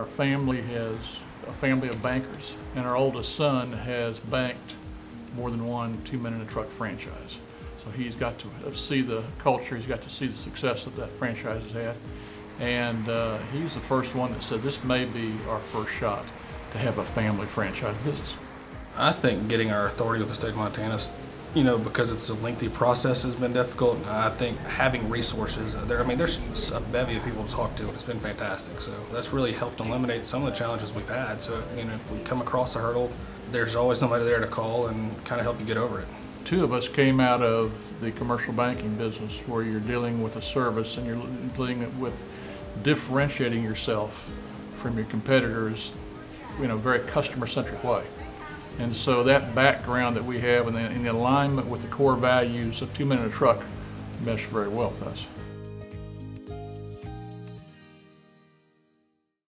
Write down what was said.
Our family has a family of bankers, and our oldest son has banked more than one Two Men and a Truck franchise. So he's got to see the culture, he's got to see the success that that franchise has had. And uh, he's the first one that said this may be our first shot to have a family franchise business. I think getting our authority with the state of Montana, you know, because it's a lengthy process has been difficult. I think having resources uh, there, I mean, there's a bevy of people to talk to. It's been fantastic. So that's really helped eliminate some of the challenges we've had. So, you know, if we come across a hurdle, there's always somebody there to call and kind of help you get over it. Two of us came out of the commercial banking business where you're dealing with a service and you're dealing with differentiating yourself from your competitors in a very customer-centric way. And so that background that we have and the, and the alignment with the core values of Two Men and a Truck mesh very well with us.